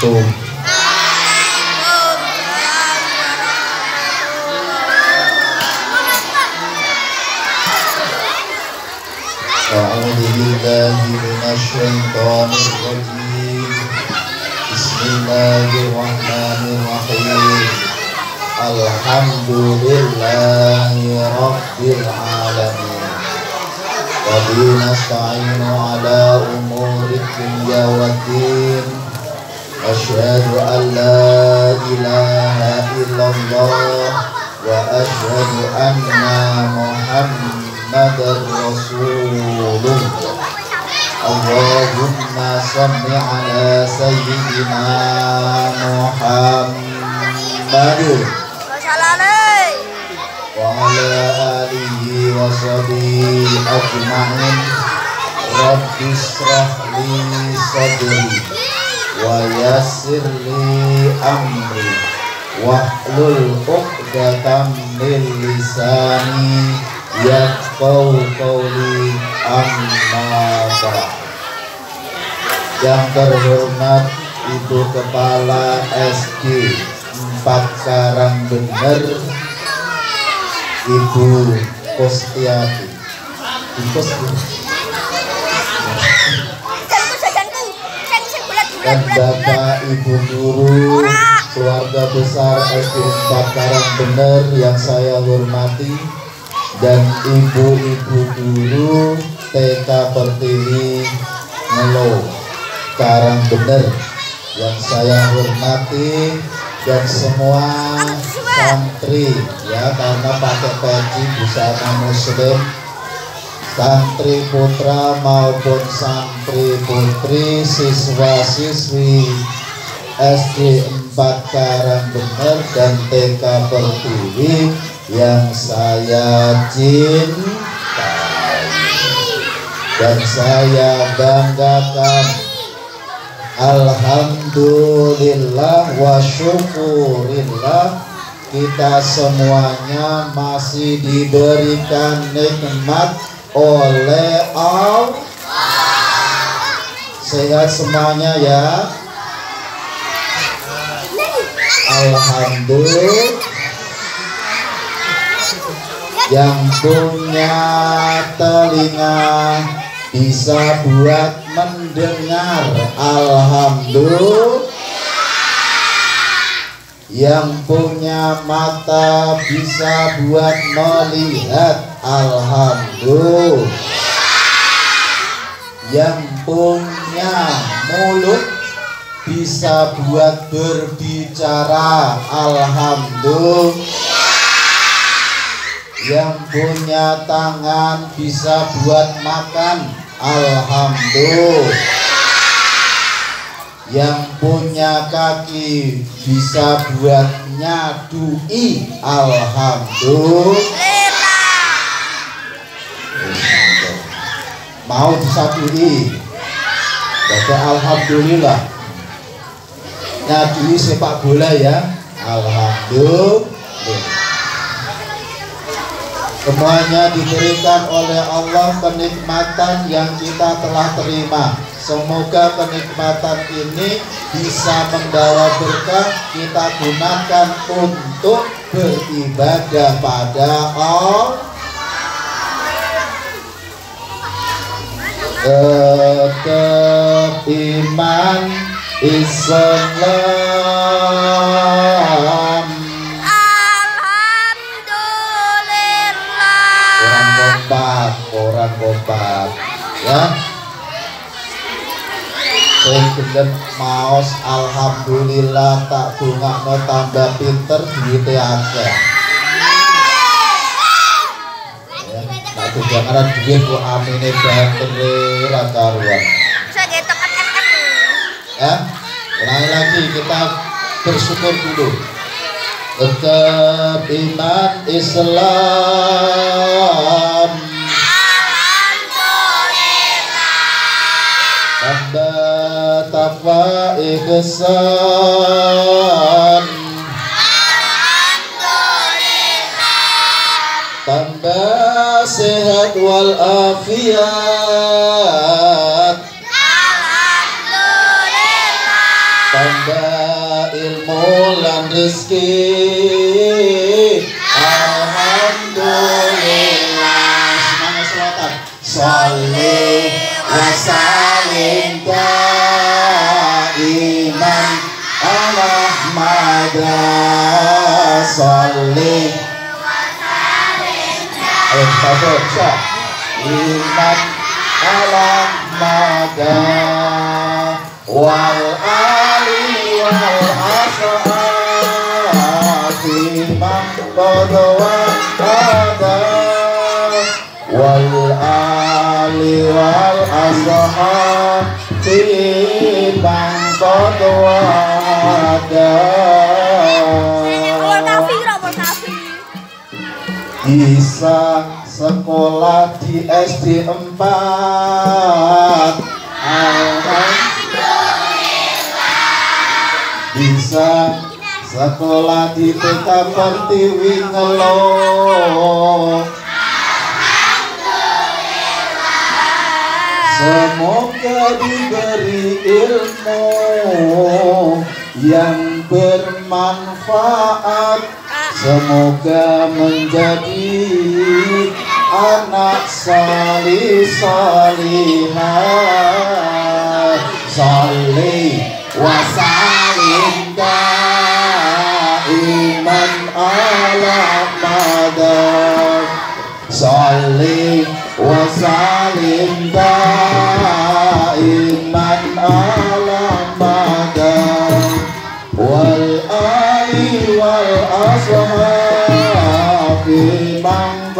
Tuh. أعوذ بالله من الشيطان الرجيم بسم الله الرحمن الرحيم الحمد لله رب العالمين وبه نستعين على أمور الدنيا والدين أشهد أن لا إله إلا الله وأشهد أن محمد محمد رسول الله اللهم صل على سيدنا محمد وعلى آله وصحبه أجمعين رب اشرح لي صدري ويسر لي أمري واحلل عقدة من لساني yaqau qauli amma yang terhormat Ibu Kepala SG Empat Karang Bener Ibu Kostiati Ibu dan Bapak Ibu Guru keluarga besar SD Empat Karang Bener yang saya hormati. Dan ibu-ibu guru TK Pertiwi Melo Karang Bener yang saya hormati. Dan semua santri ya karena pakai peci busana muslim. Santri putra maupun santri putri siswa siswi SD 4 Karang Bener dan TK Pertiwi yang saya cintai dan saya banggakan. Alhamdulillah wa syukurillah kita semuanya masih diberikan nikmat oleh Allah. Sehat semuanya ya. Alhamdulillah. Yang punya telinga bisa buat mendengar. Alhamdulillah yang punya mata bisa buat melihat. Alhamdulillah. Yang punya mulut bisa buat berbicara. Alhamdulillah. Yang punya tangan bisa buat makan. Alhamdulillah. Yang punya kaki bisa buat nyadui. Alhamdulillah. Mau disadui? Baca Alhamdulillah. Nyadui sepak bola ya? Alhamdulillah. Semuanya diberikan oleh Allah kenikmatan yang kita telah terima. Semoga kenikmatan ini bisa membawa berkah. Kita gunakan untuk beribadah pada Allah. Tetap iman Islam. Kompak orang kompak ya gelem maos alhamdulillah tak no tambah pinter duwite akeh ya tak dongakno duit kok amine banter ra karuan. Ya ulangi lagi kita bersyukur dulu. Tetap iman Islam takwa ihsan tambah sehat wal afiat tambah ilmu lan rizki Alhamdulillah. Semangat selatan. Salih wa Salih Ayo kita baca Iman ala mada wal ali wal ashabi man qad wa'ada wal ali wal ashabi man qad wa'ada bisa sekolah di SD 4 bisa sekolah di TK Pertiwi Ngelo Semoga diberi ilmu yang bermanfaat Semoga menjadi anak salih salihah Salih wa salim daiman ala madar. Salih wa salim daiman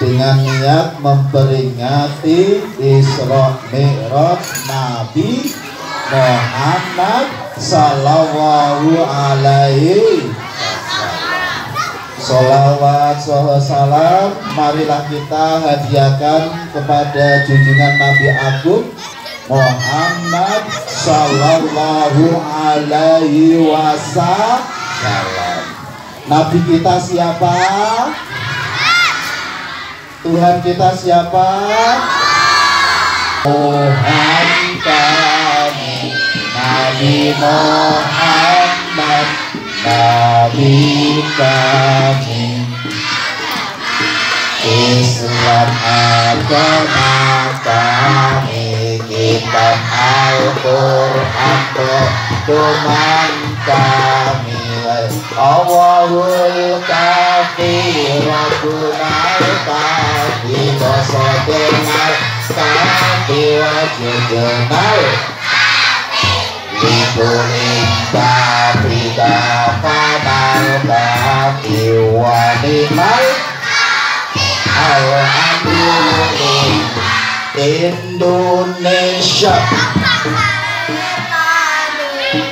dengan niat memperingati Isra Mi'raj Nabi Muhammad Sallallahu Alaihi Salawat salam. Marilah kita hadiahkan kepada junjungan Nabi Agung Muhammad Sallallahu Alaihi Wasallam. Nabi kita siapa? Tuhan kita siapa? Tuhan kami Nabi Muhammad Nabi kami Islam agama kami Kitab Al-Quran pedoman kami Allahul kafi Rabbunal Indonesia.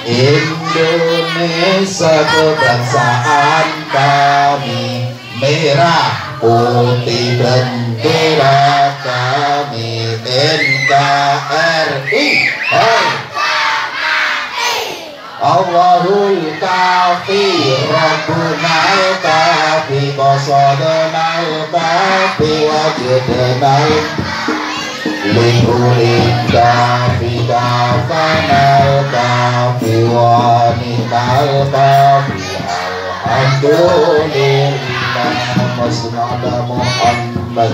Indonesia kebangsaan kami Merah putih bendera kami NKRI Allahul kafi Rabbunal kafi Qasadunal kafi Wajudunal Likuling kafi Kafanal kafi Wanimal kafi Alhamdulillah Masnada Muhammad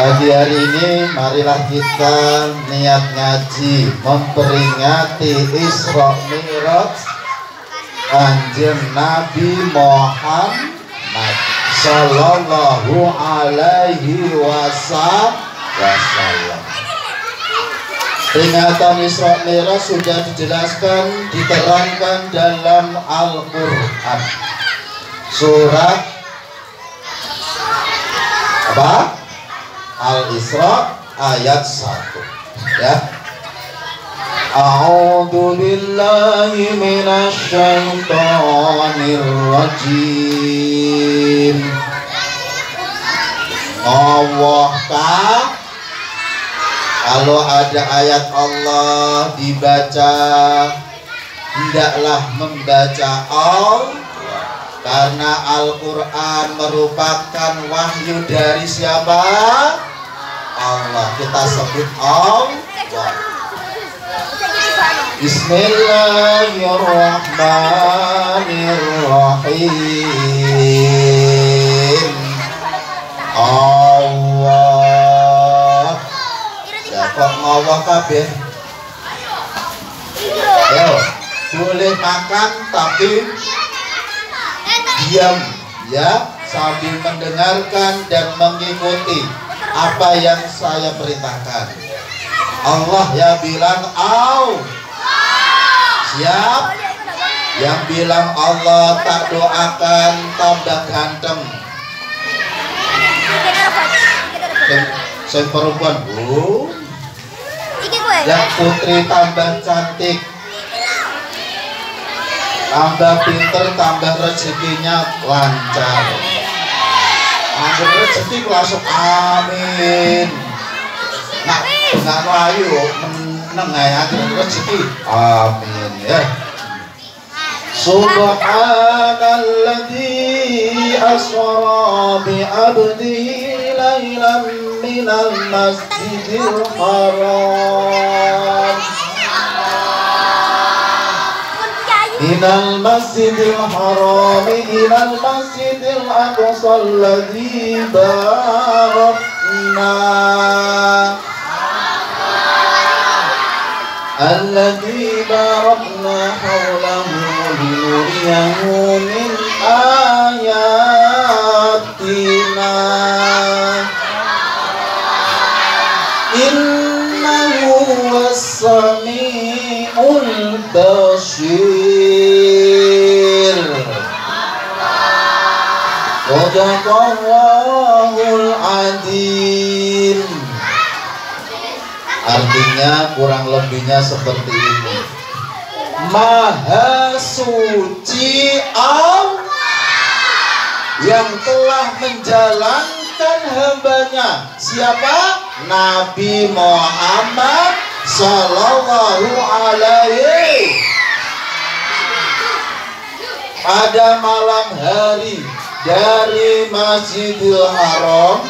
Pagi hari ini marilah kita niat ngaji memperingati Isra Mi'raj. Kanjeng Nabi Muhammad Sallallahu alaihi wasallam. Peringatan Isra Mi'raj sudah dijelaskan, diterangkan dalam Al-Quran. Surat apa? Al-Isra ayat 1 ya. A'udzu billahi minasy syaithanir rajim Allah kalau ada ayat Allah dibaca hendaklah membaca Allah. Karena Al-Qur'an merupakan wahyu dari siapa? Allah. Kita sebut Allah. Bismillahirrahmanirrahim. Allah. Siapa ngawah kabeh. Ayo. Boleh makan tapi Diam. Ya Sambil mendengarkan dan mengikuti Apa yang saya perintahkan? Allah ya bilang Au. Siap? Yang bilang Allah tak doakan tambah ganteng. Saya perempuan Bu Yang putri tambah cantik. Tambah pinter, tambah rezekinya lancar Ambil rezeki langsung amin Nah, dengan ayu meneng ya rezeki amin ya Subhanalladzi asra bi 'abdihi lailan minal masjidil haram إلى المسجد الحرام إلى المسجد الأقصى الذي باركنا. الذي باركنا حوله لنريه من آياتنا. إنه هو السميع البصير. Sadaqallahul Adim. Artinya kurang lebihnya seperti ini. Maha suci Allah yang telah menjalankan hambanya. Siapa? Nabi Muhammad Sallallahu Alaihi. Pada malam hari dari Masjidil Haram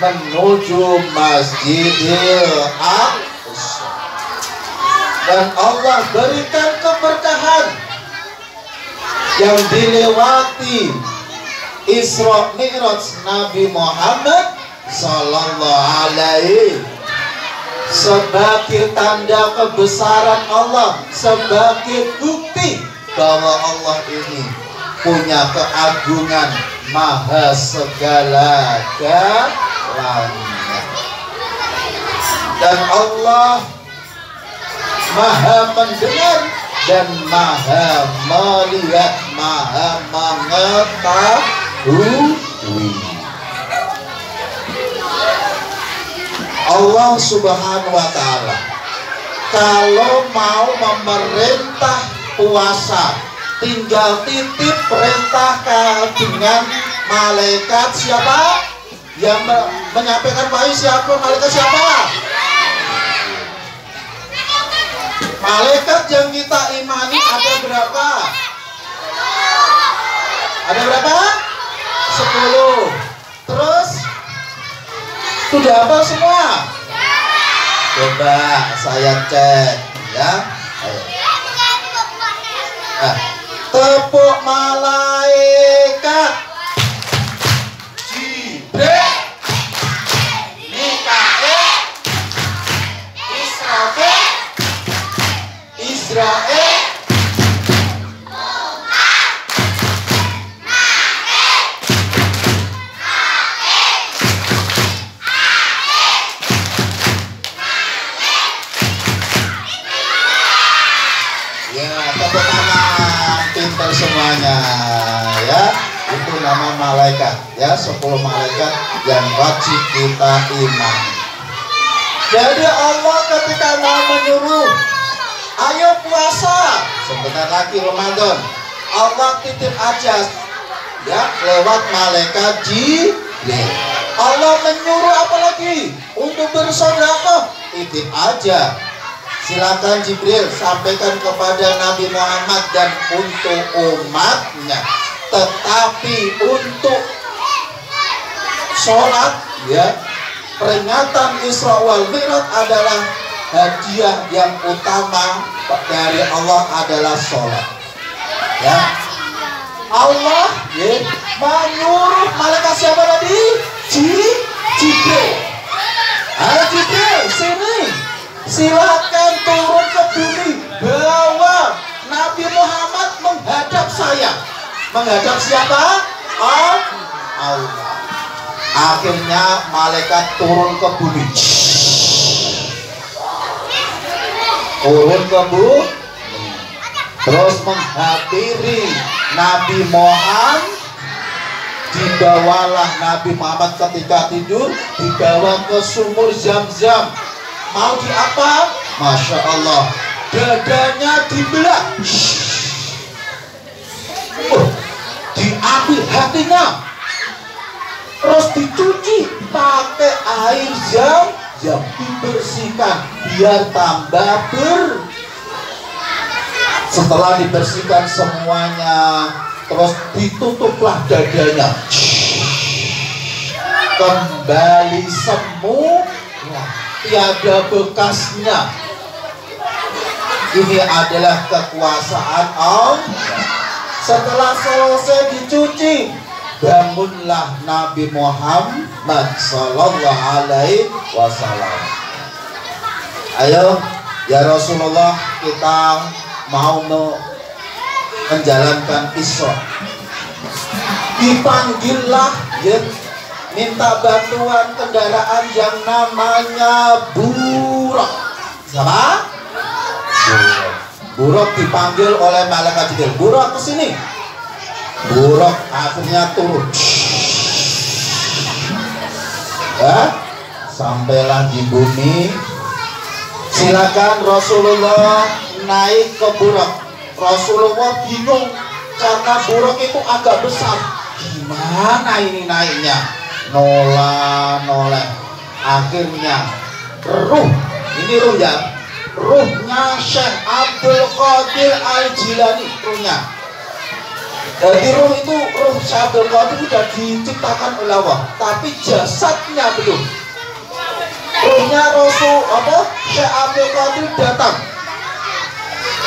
menuju Masjidil Aqsa. Dan Allah berikan keberkahan yang dilewati Isra Mi'raj Nabi Muhammad sallallahu alaihi sebagai tanda kebesaran Allah sebagai bukti bahwa Allah ini punya keagungan maha segala dan Allah maha mendengar dan maha melihat maha mengetahui. Allah subhanahu wa ta'ala kalau mau memerintah puasa tinggal titip perintah dengan malaikat. Siapa? Yang menyampaikan wahyu siapa? Malaikat siapa? Malaikat yang kita imani ada berapa? Ada berapa? Sepuluh. Terus? Sudah apa semua? Coba saya cek ya. Ayo. Nah, tepuk malaikat Jibril Mikael Israfil Israel semuanya. Ya. Itu nama malaikat. Ya, 10 malaikat yang wajib kita iman. Jadi Allah ketika mau menyuruh sebentar lagi Ramadan. Allah titip aja. Ya lewat malaikat Jibril. Allah menyuruh apa lagi? Untuk bersodakoh titip aja silakan Jibril sampaikan kepada Nabi Muhammad dan untuk umatnya. Tetapi untuk sholat ya peringatan Isra wal Mi'raj adalah hadiah yang utama dari Allah adalah sholat. Ya. Allah ya menyuruh malaikat siapa tadi? Jibril. Ayo Jibril sini silakan turun ke bumi. Bawa Nabi Muhammad menghadap saya. Menghadap siapa? Allah. Akhirnya malaikat turun ke bumi. Turun ke bumi terus menghadiri Nabi Muhammad. Dibawalah Nabi Muhammad ketika tidur dibawa ke sumur zam-zam mau di apa? Masya Allah. Dadanya dibelah. Uh, diambil hatinya. Terus dicuci pakai air jam yang dibersihkan biar tambah ber. Setelah dibersihkan semuanya terus ditutuplah dadanya. Kembali semua tiada bekasnya ini adalah kekuasaan Allah setelah selesai dicuci bangunlah Nabi Muhammad Sallallahu Alaihi Wasallam. Ayo, ya Rasulullah, kita mau menjalankan Isra. Dipanggillah, ya, minta bantuan kendaraan yang namanya buruk. Siapa? Buruk. Buruk dipanggil oleh malaikat Jibril. Buruk ke sini buruk akhirnya turun ya sampailah di bumi silakan Rasulullah naik ke buruk Rasulullah bingung karena buruk itu agak besar gimana ini naiknya nola noleh akhirnya ruh ini ruh ya ruhnya Syekh Abdul Qadir Al Jilani ruhnya jadi ruh itu ruh Syabdul Qadir sudah diciptakan oleh Allah, tapi jasadnya belum. Ruhnya Rasul apa? Syekh Abdul Qadir datang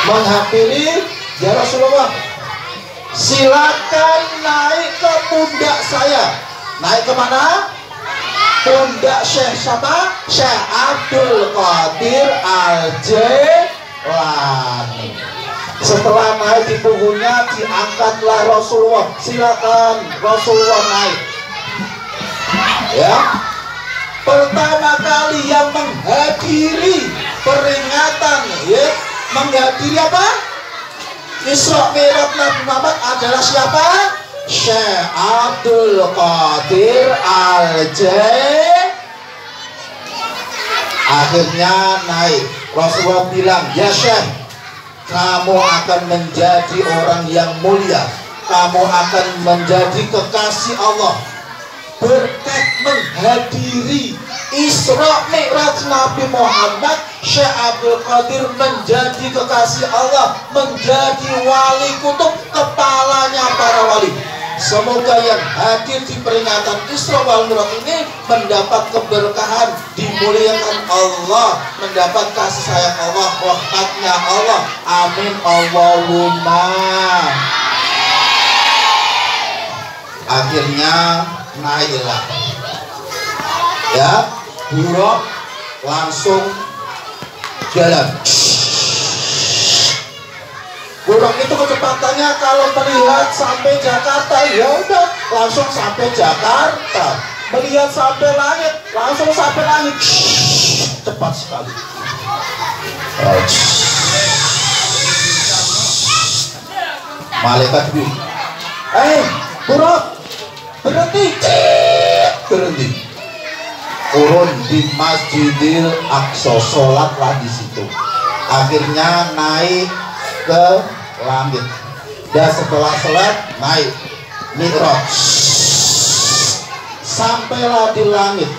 menghampiri ya Rasulullah. Silakan naik ke pundak saya. Naik ke mana? Pundak Syekh siapa? Syekh Abdul Qadir Al-Jilani. Setelah naik di punggungnya diangkatlah Rasulullah. Silakan Rasulullah naik. Ya. Pertama kali yang menghadiri peringatan ya, menghadiri apa? Isra Mi'raj Nabi Muhammad adalah siapa? Syekh Abdul Qadir al Akhirnya naik. Rasulullah bilang, "Ya Syekh, kamu akan menjadi orang yang mulia. Kamu akan menjadi kekasih Allah. Berkat menghadiri Isra Mi'raj Nabi Muhammad Syekh Abdul Qadir menjadi kekasih Allah menjadi wali kutub kepalanya para wali Semoga yang hadir di peringatan Isra wal ini mendapat keberkahan, dimuliakan Allah, mendapat kasih sayang Allah, rahmatnya Allah. Amin Allahumma. Akhirnya naiklah. Ya, buruk langsung jalan. Buruk itu kecepatannya kalau melihat sampai Jakarta ya udah langsung sampai Jakarta. Melihat sampai langit langsung sampai langit. Cepat sekali. Malaikat bilang, eh buruk berhenti, berhenti. Turun di Masjidil Aqsa, sholatlah di situ. Akhirnya naik ke langit dan setelah sholat naik mi'raj sampailah di langit.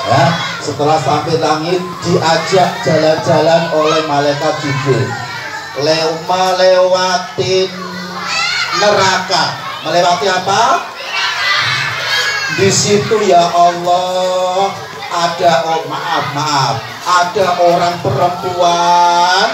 Ya setelah sampai langit diajak jalan-jalan oleh malaikat Jibril. Leuma lewatin neraka. Melewati apa? Di situ ya Allah ada oh maaf maaf. Ada orang perempuan